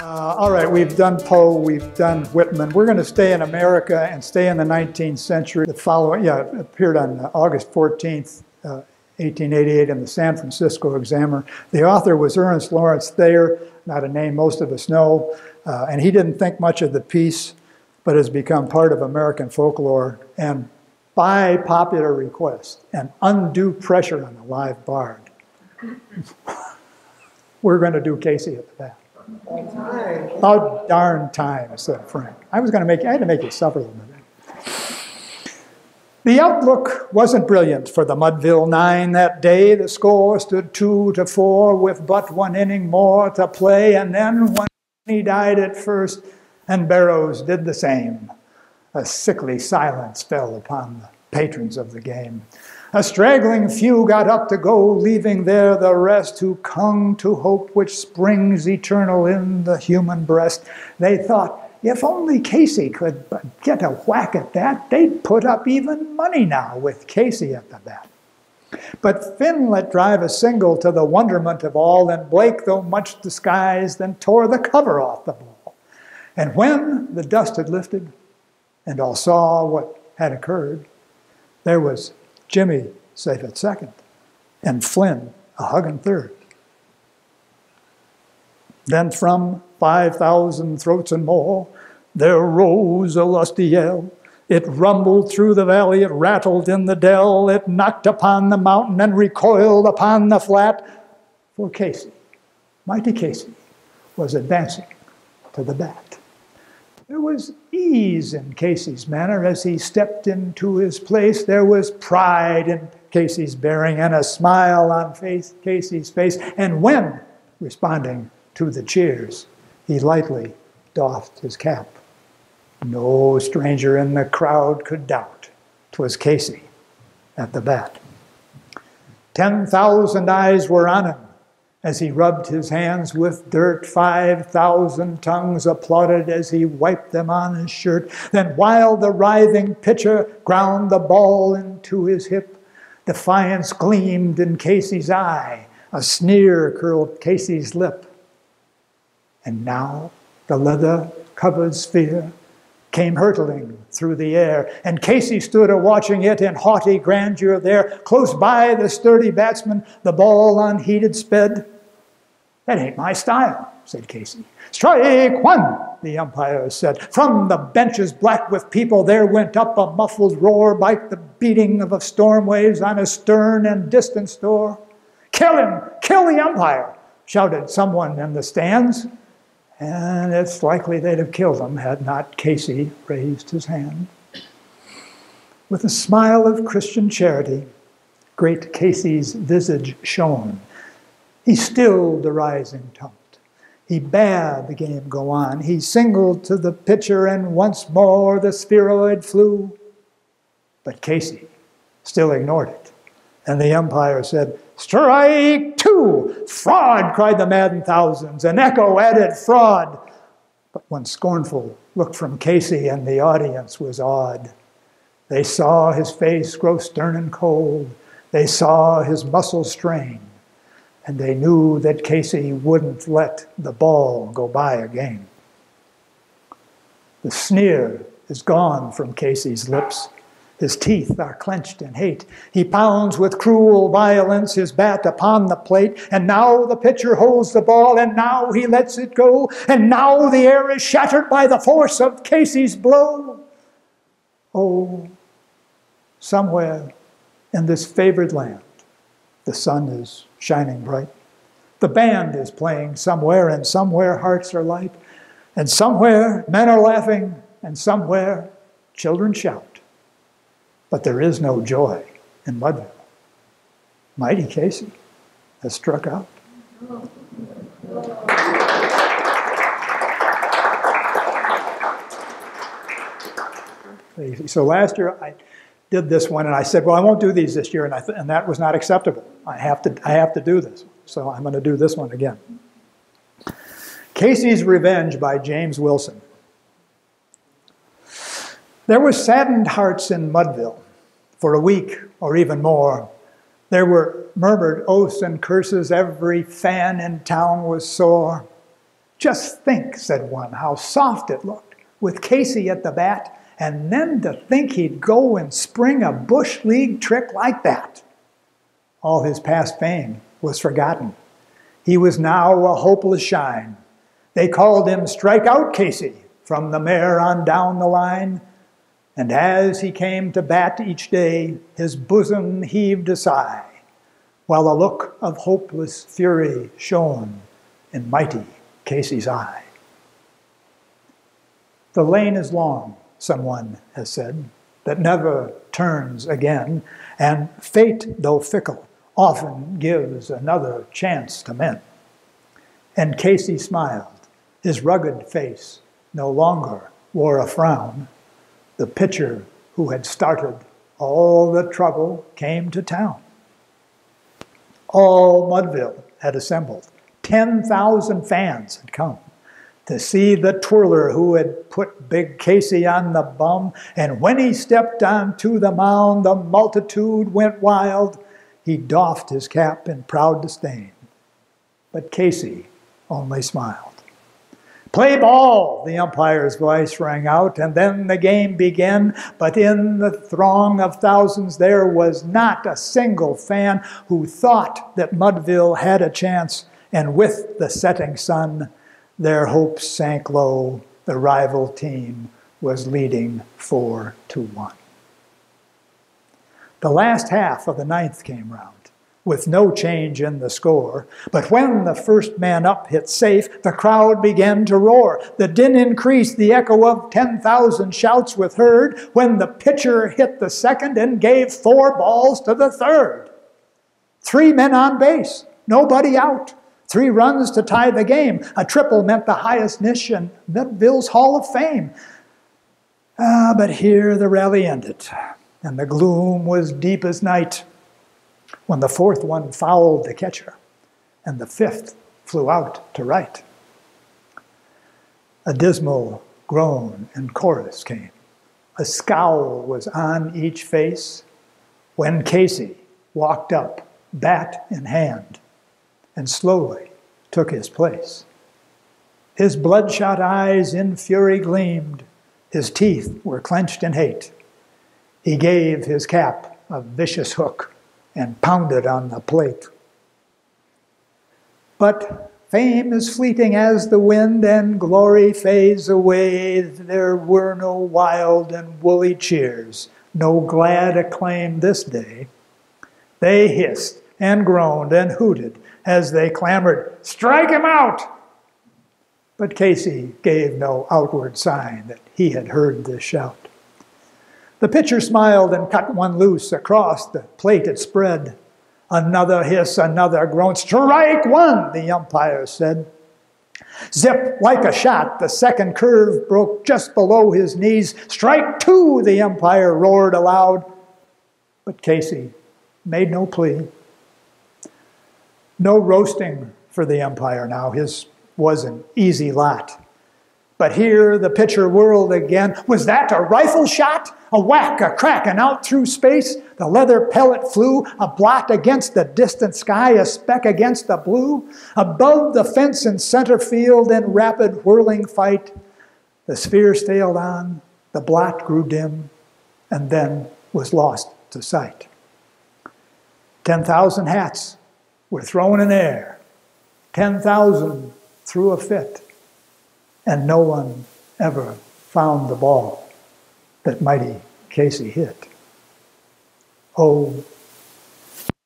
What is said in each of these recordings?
Uh, all right, we've done Poe, we've done Whitman. We're going to stay in America and stay in the 19th century. The following, yeah, appeared on August 14th, uh, 1888 in the San Francisco Examiner. The author was Ernest Lawrence Thayer, not a name most of us know, uh, and he didn't think much of the piece, but has become part of American folklore. And by popular request and undue pressure on the live bard, we're going to do Casey at the bat. About darn time, said Frank. I was going to make, I had to make you suffer a little bit. The outlook wasn't brilliant for the Mudville Nine that day. The score stood two to four with but one inning more to play. And then when he died at first, and Barrows did the same, a sickly silence fell upon the patrons of the game. A straggling few got up to go, leaving there the rest who clung to hope which springs eternal in the human breast. They thought, if only Casey could get a whack at that, they'd put up even money now with Casey at the bat. But Finn let drive a single to the wonderment of all, and Blake, though much disguised, then tore the cover off the ball. And when the dust had lifted, and all saw what had occurred, there was Jimmy safe at second, and Flynn a hugging third. Then from 5,000 throats and more, there rose a lusty yell. It rumbled through the valley, it rattled in the dell, it knocked upon the mountain and recoiled upon the flat. For Casey, mighty Casey, was advancing to the bat. There was ease in Casey's manner as he stepped into his place. There was pride in Casey's bearing and a smile on face, Casey's face. And when, responding to the cheers, he lightly doffed his cap, no stranger in the crowd could doubt 'twas Casey at the bat. Ten thousand eyes were on him as he rubbed his hands with dirt, 5,000 tongues applauded as he wiped them on his shirt. Then, while the writhing pitcher ground the ball into his hip, defiance gleamed in Casey's eye, a sneer curled Casey's lip. And now the leather covered sphere came hurtling through the air, and Casey stood a watching it in haughty grandeur there. Close by the sturdy batsman, the ball unheeded sped. That ain't my style, said Casey. Strike one, the umpire said. From the benches black with people there went up a muffled roar like the beating of a storm waves on a stern and distant store. Kill him! Kill the umpire! shouted someone in the stands. And it's likely they'd have killed him had not Casey raised his hand. With a smile of Christian charity, great Casey's visage shone. He stilled the rising tumult. He bade the game go on. He singled to the pitcher, and once more the spheroid flew. But Casey still ignored it. And the umpire said, Strike two! Fraud, cried the maddened thousands. An echo added, Fraud. But one scornful look from Casey and the audience was awed. They saw his face grow stern and cold. They saw his muscles strain. And they knew that Casey wouldn't let the ball go by again. The sneer is gone from Casey's lips. His teeth are clenched in hate. He pounds with cruel violence his bat upon the plate, and now the pitcher holds the ball, and now he lets it go, and now the air is shattered by the force of Casey's blow. Oh, somewhere in this favored land, the sun is shining bright. The band is playing somewhere, and somewhere hearts are light, and somewhere men are laughing, and somewhere children shout but there is no joy in Mudville. Mighty Casey has struck out. So last year I did this one and I said, well, I won't do these this year, and, and that was not acceptable. I have, to, I have to do this. So I'm going to do this one again. Casey's Revenge by James Wilson. There were saddened hearts in Mudville for a week or even more. There were murmured oaths and curses. Every fan in town was sore. Just think, said one, how soft it looked, with Casey at the bat, and then to think he'd go and spring a Bush League trick like that. All his past fame was forgotten. He was now a hopeless shine. They called him Strike Out Casey from the mayor on down the line. And as he came to bat each day, his bosom heaved a sigh, while a look of hopeless fury shone in mighty Casey's eye. The lane is long, someone has said, that never turns again, and fate, though fickle, often gives another chance to men. And Casey smiled. His rugged face no longer wore a frown. The pitcher who had started all the trouble came to town. All Mudville had assembled. 10,000 fans had come to see the twirler who had put Big Casey on the bum. And when he stepped onto the mound, the multitude went wild. He doffed his cap in proud disdain. But Casey only smiled. Play ball, the umpire's voice rang out, and then the game began. But in the throng of thousands, there was not a single fan who thought that Mudville had a chance. And with the setting sun, their hopes sank low. The rival team was leading 4 to 1. The last half of the ninth came round with no change in the score. But when the first man up hit safe, the crowd began to roar. The din increased, the echo of 10,000 shouts was heard when the pitcher hit the second and gave four balls to the third. Three men on base, nobody out. Three runs to tie the game. A triple meant the highest niche in Mudville's Hall of Fame. Ah, but here the rally ended, and the gloom was deep as night when the fourth one fouled the catcher, and the fifth flew out to right. A dismal groan and chorus came. A scowl was on each face when Casey walked up, bat in hand and slowly took his place. His bloodshot eyes in fury gleamed, his teeth were clenched in hate. He gave his cap a vicious hook and pounded on the plate. But fame is fleeting as the wind and glory fades away. There were no wild and woolly cheers, no glad acclaim this day. They hissed and groaned and hooted as they clamored, Strike him out! But Casey gave no outward sign that he had heard this shout. The pitcher smiled and cut one loose across the plate it spread. Another hiss, another groan. Strike one, the umpire said. Zip, like a shot, the second curve broke just below his knees. Strike two, the umpire roared aloud. But Casey made no plea. No roasting for the umpire now. His was an easy lot. But here the pitcher whirled again. Was that a rifle shot? A whack, a crack, and out through space the leather pellet flew, a blot against the distant sky, a speck against the blue. Above the fence in center field in rapid whirling fight, the sphere sailed on, the blot grew dim, and then was lost to sight. 10,000 hats were thrown in air. 10,000 threw a fit. And no one ever found the ball that mighty Casey hit. Oh,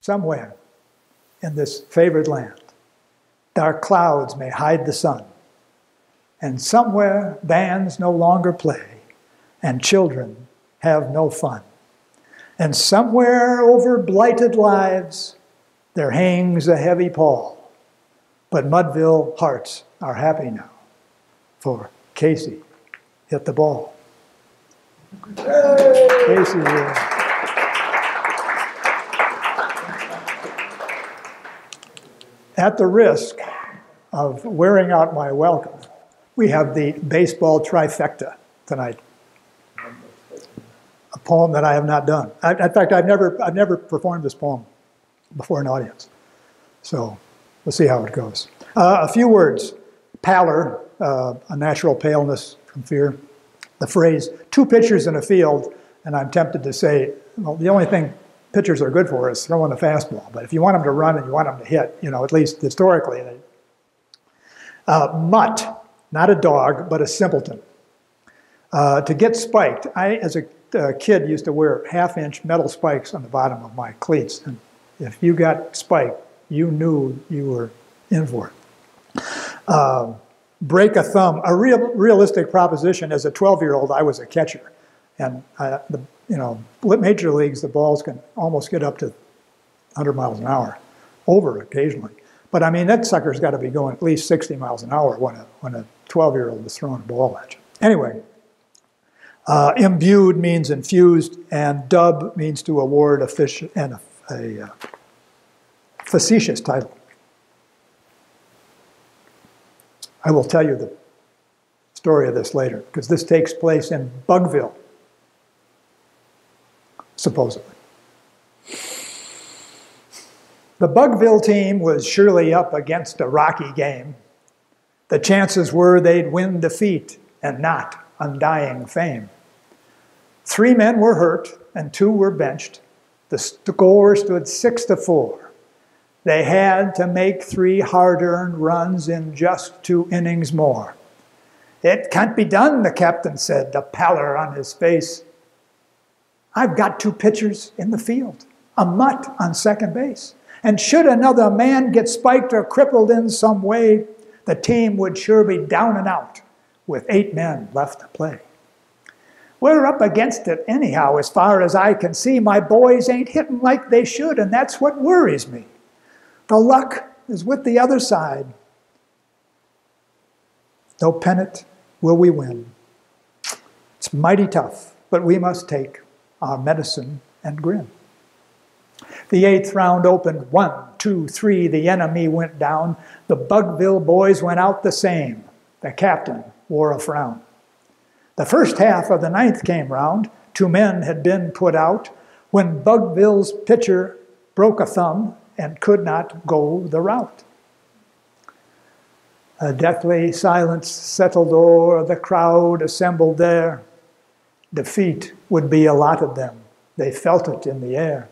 somewhere in this favored land, dark clouds may hide the sun, and somewhere bands no longer play, and children have no fun. And somewhere over blighted lives, there hangs a heavy pall. But Mudville hearts are happy now, for Casey hit the ball. Casey will. At the risk of wearing out my welcome, we have the baseball trifecta tonight. A poem that I have not done. In fact, I've never, I've never performed this poem before an audience. So we'll see how it goes. Uh, a few words. Pallor, uh, a natural paleness from fear. The phrase, two pitchers in a field, and I'm tempted to say, well, the only thing pitchers are good for is throwing a fastball. But if you want them to run and you want them to hit, you know, at least historically, uh, mutt, not a dog, but a simpleton. Uh, to get spiked, I, as a uh, kid, used to wear half-inch metal spikes on the bottom of my cleats. And if you got spiked, you knew you were in for it. Um, break a thumb, a real, realistic proposition. As a 12-year-old, I was a catcher. And uh, the, you know, major leagues, the balls can almost get up to 100 miles an hour, over occasionally. But I mean, that sucker's got to be going at least 60 miles an hour when a, when a 12 year old is throwing a ball at you. Anyway, uh, imbued means infused, and dub means to award a, fish, and a, a uh, facetious title. I will tell you the story of this later, because this takes place in Bugville, supposedly. The Bugville team was surely up against a rocky game. The chances were they'd win defeat and not undying fame. Three men were hurt and two were benched. The score stood six to four. They had to make three hard earned runs in just two innings more. It can't be done, the captain said, the pallor on his face. I've got two pitchers in the field, a mutt on second base. And should another man get spiked or crippled in some way, the team would sure be down and out with eight men left to play. We're up against it anyhow, as far as I can see. My boys ain't hitting like they should, and that's what worries me. The luck is with the other side. No pennant will we win. It's mighty tough, but we must take our medicine and grin. The eighth round opened one, two, three. The enemy went down. The Bugville boys went out the same. The captain wore a frown. The first half of the ninth came round. Two men had been put out when Bugville's pitcher broke a thumb and could not go the route. A deathly silence settled o'er the crowd assembled there. Defeat would be allotted them. They felt it in the air.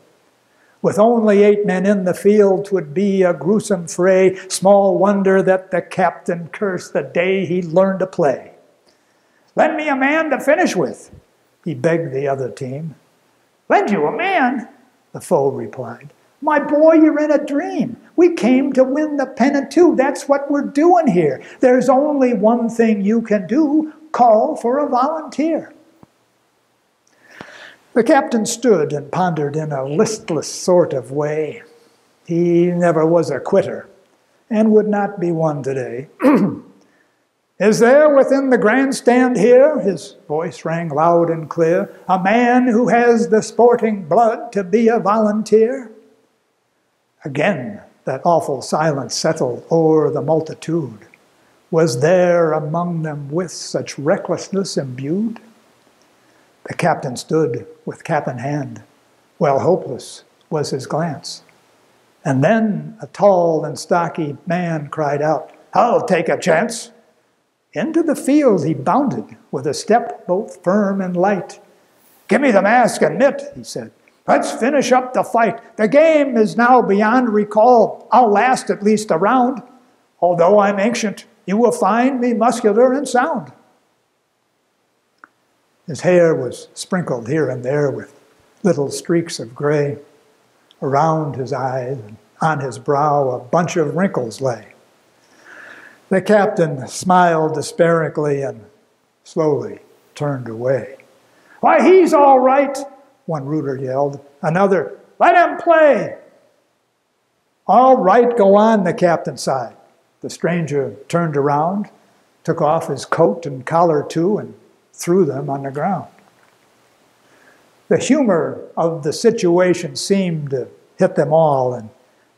With only eight men in the field, twould be a gruesome fray. Small wonder that the captain cursed the day he learned to play. Lend me a man to finish with, he begged the other team. Lend you a man? The foe replied. My boy, you're in a dream. We came to win the pennant too. That's what we're doing here. There's only one thing you can do call for a volunteer. The captain stood and pondered in a listless sort of way. He never was a quitter and would not be one today. Is there within the grandstand here, his voice rang loud and clear, a man who has the sporting blood to be a volunteer? Again, that awful silence settled o'er the multitude. Was there among them with such recklessness imbued? The captain stood with cap in hand, while hopeless was his glance. And then a tall and stocky man cried out, I'll take a chance. Into the field he bounded with a step both firm and light. Give me the mask and mitt, he said. Let's finish up the fight. The game is now beyond recall. I'll last at least a round. Although I'm ancient, you will find me muscular and sound. His hair was sprinkled here and there with little streaks of gray. Around his eyes and on his brow, a bunch of wrinkles lay. The captain smiled despairingly and slowly turned away. Why, he's all right, one rooter yelled. Another, let him play. All right, go on, the captain sighed. The stranger turned around, took off his coat and collar too, and threw them on the ground. The humor of the situation seemed to hit them all, and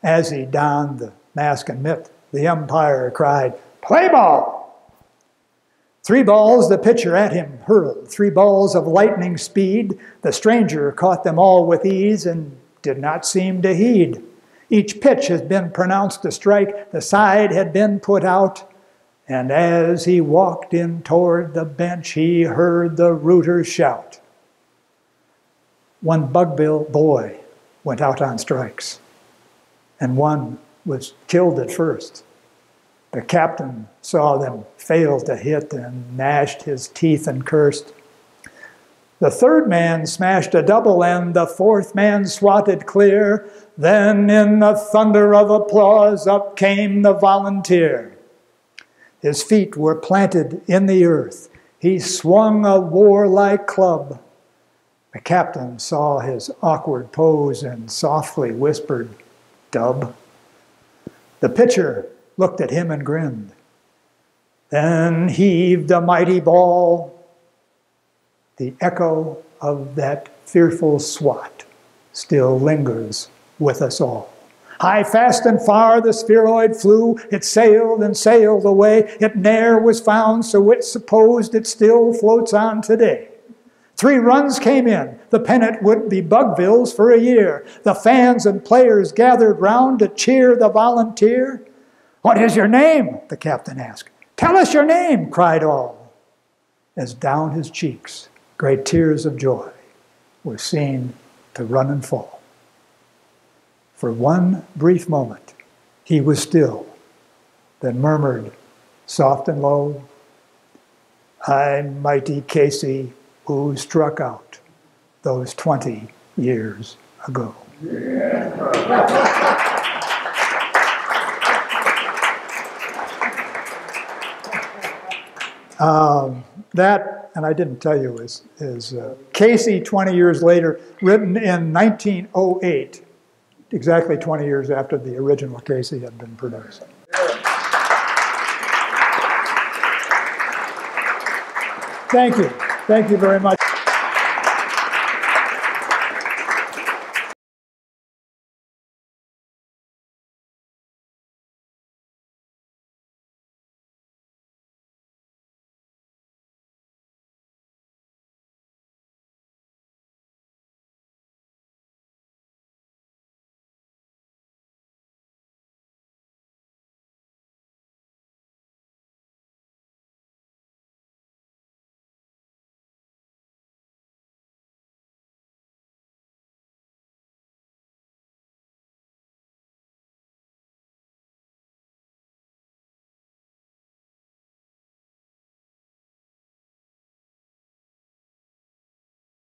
as he donned the mask and mitt, the umpire cried, Play ball! Three balls the pitcher at him hurled, three balls of lightning speed. The stranger caught them all with ease and did not seem to heed. Each pitch has been pronounced a strike, the side had been put out. And as he walked in toward the bench, he heard the rooters shout. One Bugville boy went out on strikes, and one was killed at first. The captain saw them fail to hit and gnashed his teeth and cursed. The third man smashed a double and the fourth man swatted clear. Then in the thunder of applause up came the volunteer. His feet were planted in the earth. He swung a warlike club. The captain saw his awkward pose and softly whispered, Dub. The pitcher looked at him and grinned, then heaved a mighty ball. The echo of that fearful swat still lingers with us all. High, fast, and far the spheroid flew. It sailed and sailed away. It ne'er was found, so it's supposed it still floats on today. Three runs came in. The pennant would be Bugville's for a year. The fans and players gathered round to cheer the volunteer. What is your name? the captain asked. Tell us your name, cried all. As down his cheeks, great tears of joy were seen to run and fall. For one brief moment, he was still, then murmured, soft and low, I'm mighty Casey who struck out those 20 years ago. um, that, and I didn't tell you, is, is uh, Casey 20 years later, written in 1908 exactly 20 years after the original Casey had been produced. Thank you. Thank you very much.